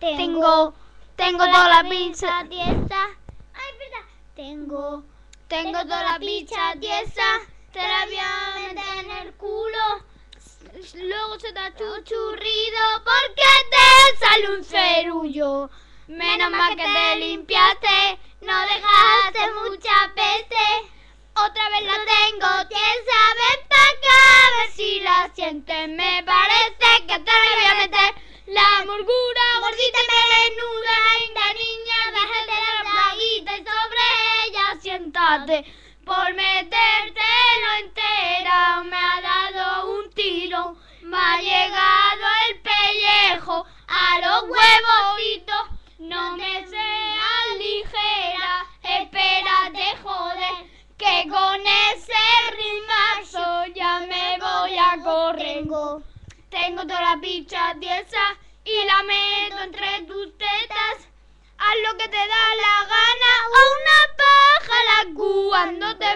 Tengo, tengo toda la pizza tiesa. Ay, verdad. Tengo, tengo toda la pizza tiesa. Te la voy a meter en el culo. Luego se te ha chuchurrido porque te sale un cerullo. Menos mal que te limpiaste, no dejaste mucha peste. Otra vez la tengo tiesa, ven pa' acá a ver si la sientes. Me parece que te siéntate. Por metértelo entera me ha dado un tiro. Me ha llegado el pellejo a los huevositos. No me seas ligera, espérate joder, que con ese ritmazo ya me voy a correr. Tengo, tengo toda la picha tiesa y la not that